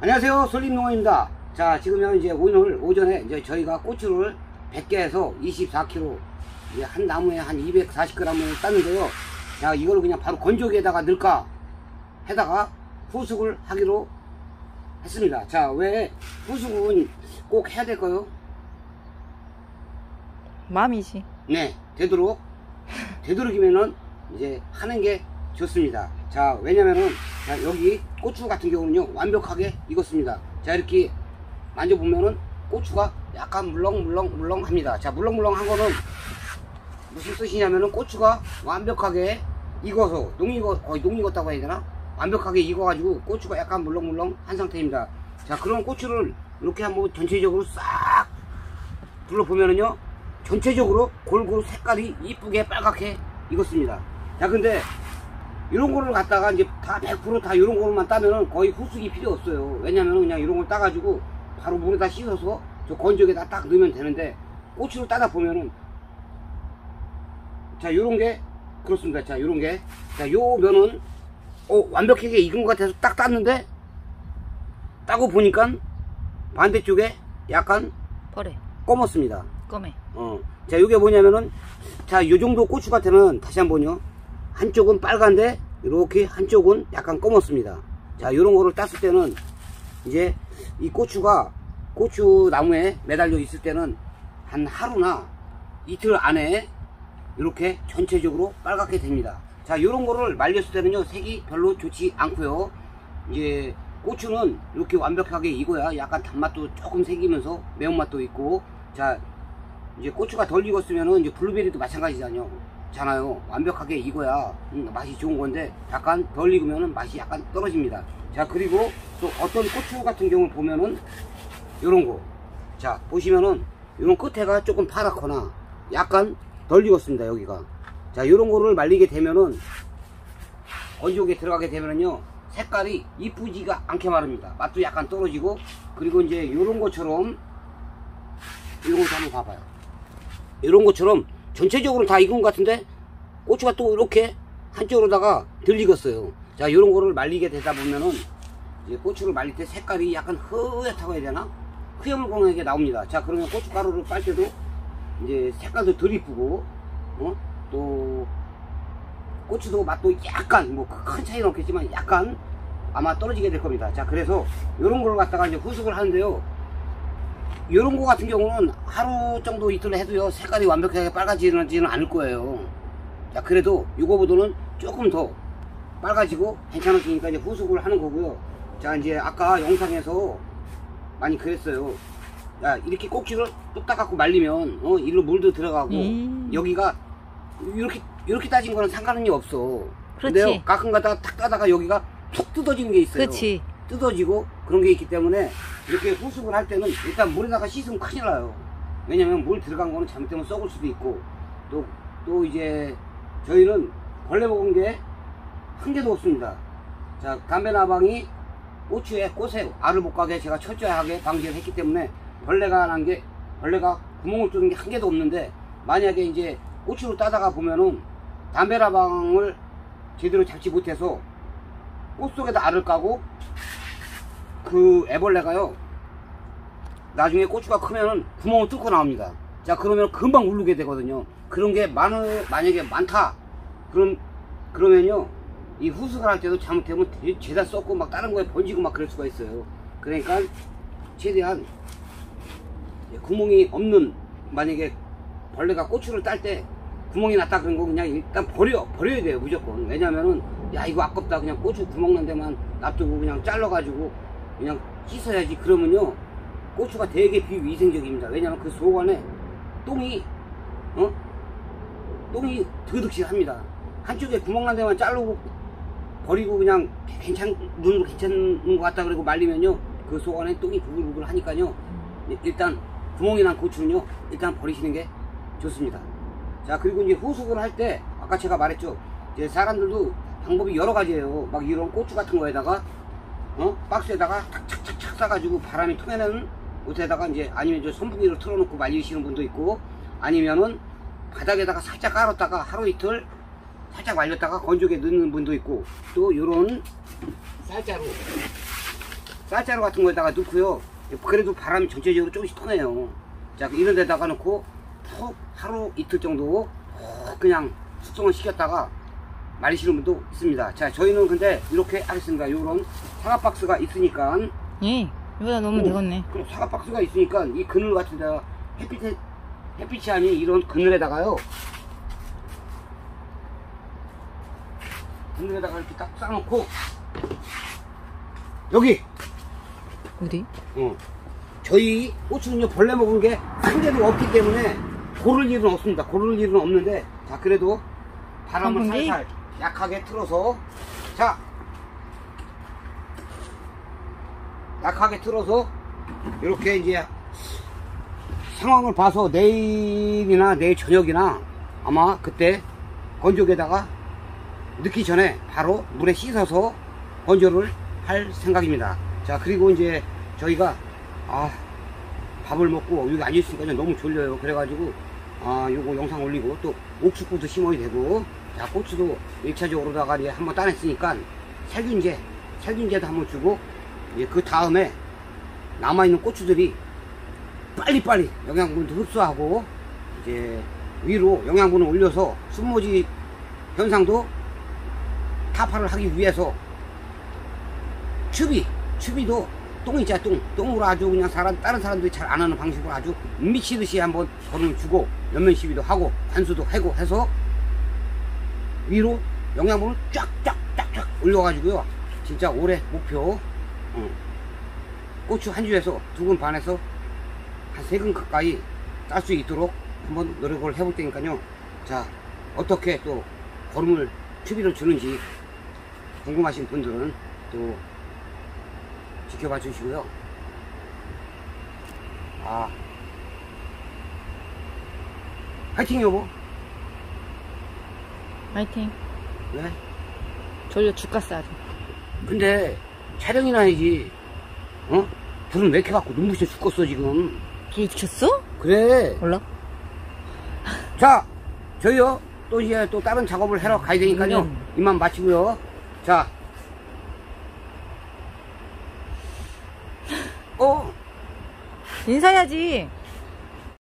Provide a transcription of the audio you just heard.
안녕하세요. 솔림농원입니다. 자 지금 이제 오늘 오전에 이제 저희가 고추를 100개에서 24kg 이제 한 나무에 한 240g을 땄는데요. 자 이거를 그냥 바로 건조기에다가 넣을까 해다가 후숙을 하기로 했습니다. 자왜 후숙은 꼭 해야 될까요? 맘이지. 네 되도록 되도록이면은 이제 하는 게 좋습니다. 자 왜냐면은 자, 여기 고추 같은 경우는요 완벽하게 익었습니다. 자 이렇게 만져보면은 고추가 약간 물렁물렁물렁 합니다. 자 물렁물렁 한 거는 무슨 뜻이냐면은 고추가 완벽하게 익어서 농익어 거의 농익었다고 해야 되나? 완벽하게 익어가지고 고추가 약간 물렁물렁 한 상태입니다. 자 그런 고추를 이렇게 한번 전체적으로 싹 둘러보면은요 전체적으로 골고루 색깔이 이쁘게 빨갛게 익었습니다. 자 근데 이런 거를 갖다가 이제 다 100%다 이런 거만 따면은 거의 후숙이 필요 없어요 왜냐면은 그냥 이런 걸 따가지고 바로 물에다 씻어서 저 건조기에다 딱 넣으면 되는데 고추를 따다 보면은 자 요런 게 그렇습니다 자 요런 게자 요 면은 어 완벽하게 익은 것 같아서 딱 땄는데 따고 보니까 반대쪽에 약간 버려. 검었습니다 꺼매. 어. 자, 이게 뭐냐면은, 자, 요 정도 고추 같으면 다시 한번요. 한쪽은 빨간데, 이렇게 한쪽은 약간 검었습니다. 자, 요런 거를 땄을 때는, 이제, 이 고추가, 고추 나무에 매달려 있을 때는, 한 하루나 이틀 안에, 이렇게 전체적으로 빨갛게 됩니다. 자, 요런 거를 말렸을 때는요, 색이 별로 좋지 않고요 이제, 고추는 이렇게 완벽하게 익어야 약간 단맛도 조금 생기면서 매운맛도 있고, 자, 이제 고추가 덜 익었으면은 이제 블루베리도 마찬가지잖아요. 잖아요. 완벽하게 익어야 음, 맛이 좋은 건데 약간 덜 익으면은 맛이 약간 떨어집니다. 자 그리고 또 어떤 고추 같은 경우를 보면은 요런 거. 자 보시면은 요런 끝에가 조금 파랗거나 약간 덜 익었습니다. 여기가. 자 요런 거를 말리게 되면은 건조기에 들어가게 되면은요 색깔이 이쁘지가 않게 마릅니다. 맛도 약간 떨어지고 그리고 이제 요런 것처럼 이런 것도 한번 봐봐요. 이런 것처럼 전체적으로 다 익은 것 같은데 고추가 또 이렇게 한쪽으로다가 덜 익었어요. 자, 이런 거를 말리게 되다 보면은 이제 고추를 말릴 때 색깔이 약간 흐옇다고 해야 되나? 흐여물건하게 나옵니다. 자, 그러면 고춧가루를 빨 때도 이제 색깔도 덜 이쁘고, 어? 또 고추도 맛도 약간 뭐 큰 차이는 없겠지만 약간 아마 떨어지게 될 겁니다. 자, 그래서 이런 걸 갖다가 이제 후숙을 하는데요. 이런 거 같은 경우는 하루 정도 이틀 해도요 색깔이 완벽하게 빨가지는 않을 거예요 자 그래도 이거보다는 조금 더 빨가지고 괜찮았으니까 이제 후숙을 하는 거고요 자 이제 아까 영상에서 많이 그랬어요 야 이렇게 꼭지를 뚝 닦아갖고 말리면 어 일로 물도 들어가고 음. 여기가 이렇게 이렇게 따진 거는 상관이 없어 그렇지. 근데요 가끔 가다가 탁 따다가 여기가 툭 뜯어지는 게 있어요 그렇지. 뜯어지고 그런 게 있기 때문에 이렇게 후숙을 할 때는 일단 물에다가 씻으면 큰일 나요. 왜냐면 물 들어간 거는 잘못되면 썩을 수도 있고 또, 또 이제 저희는 벌레 먹은 게 한 개도 없습니다. 자, 담배 나방이 고추에 꽃에 알을 못 가게 제가 철저하게 방지를 했기 때문에 벌레가 난 게 벌레가 구멍을 뚫는 게 한 개도 없는데 만약에 이제 고추를 따다가 보면은 담배 나방을 제대로 잡지 못해서 꽃 속에다 알을 까고 그 애벌레가요 나중에 고추가 크면은 구멍을 뚫고 나옵니다. 자 그러면 금방 울르게 되거든요. 그런 게 만약에 많다. 그럼 그러면요 이 후숙을 할 때도 잘못되면 대- 죄다 썩고 막 다른 거에 번지고 막 그럴 수가 있어요. 그러니까 최대한 예, 구멍이 없는 만약에 벌레가 고추를 딸 때 구멍이 났다 그런 거 그냥 일단 버려 버려야 돼요 무조건. 왜냐면은 야 이거 아깝다. 그냥 고추 구멍 난 데만 놔두고 그냥 잘라가지고 그냥 씻어야지. 그러면요 고추가 되게 비위생적입니다. 왜냐면 그 속 안에 똥이 어? 똥이 드득실합니다. 한쪽에 구멍 난 데만 자르고 버리고 그냥 괜찮 눈으로 괜찮은 것 같다 그러고 말리면요 그 속 안에 똥이 부글부글 하니까요 일단 구멍이 난 고추는요 일단 버리시는 게 좋습니다. 자 그리고 이제 후숙을 할 때 아까 제가 말했죠. 이제 사람들도 방법이 여러 가지예요 막 이런 고추 같은 거에다가 어 박스에다가 탁착착착 싸가지고 바람이 통해내는 옷에다가 이제 아니면 저 선풍기를 틀어놓고 말리시는 분도 있고 아니면은 바닥에다가 살짝 깔았다가 하루 이틀 살짝 말렸다가 건조기에 넣는 분도 있고 또 요런 쌀자루 쌀자루 같은 거에다가 넣고요. 그래도 바람이 전체적으로 조금씩 터네요. 자, 이런 데다가 넣고 푹 하루 이틀 정도 푹 그냥 숙성을 시켰다가 말리시는 분도 있습니다. 자, 저희는 근데 이렇게 하겠습니다. 요런 사과 박스가 있으니까 예. 여기다 넣으면 오, 되겠네. 그럼 사과 박스가 있으니까 이 그늘 같은 데가 햇빛에 햇빛이 아닌 이런 그늘에다가요. 그늘에다가 이렇게 딱 싸놓고 여기 어디? 어. 저희 고추는요 벌레 먹은 게 한 개도 없기 때문에 고를 일은 없습니다. 고를 일은 없는데 자 그래도 바람을? 살살 약하게 틀어서 자 약하게 틀어서 이렇게 이제 상황을 봐서 내일이나 내일 저녁이나 아마 그때 건조기에다가 넣기 전에 바로 물에 씻어서 건조를 할 생각입니다. 자 그리고 이제 저희가 아 밥을 먹고 여기 앉아있으니까 너무 졸려요. 그래가지고 아 요거 영상 올리고 또 옥수수도 심어야 되고 자 고추도 1차적으로다가 이제 한번 따냈으니까 살균제 살균제도 한번 주고 이제 그 다음에 남아있는 고추들이 빨리빨리 영양분도 흡수하고 이제 위로 영양분을 올려서 순모지 현상도 타파를 하기 위해서 추비 추비도 똥 있잖아 똥. 똥으로 아주 그냥 사람 다른 사람들이 잘 안 하는 방식으로 아주 미치듯이 한번 걸음 주고 연면 시비도 하고 관수도 하고 해서 위로 영양분을 쫙쫙쫙쫙 올려가지고요. 진짜 올해 목표. 어, 고추 한 주에서 두 근 반에서 한 세 근 가까이 딸 수 있도록 한번 노력을 해볼 테니까요. 자 어떻게 또 걸음을 추비를 주는지 궁금하신 분들은 또 지켜봐 주시고요. 아, 화이팅 여보. 화이팅. 왜? 졸려 죽겠어 아주. 근데 촬영이나 해야지. 어? 불은 왜 이렇게 갖고 눈부셔 죽겠어 지금. 불 붙였어? 그래. 몰라. 자, 저희요. 또 이제 또 다른 작업을 하러 가야 되니까요. 음. 이만 마치고요. 자. 어? 인사해야지.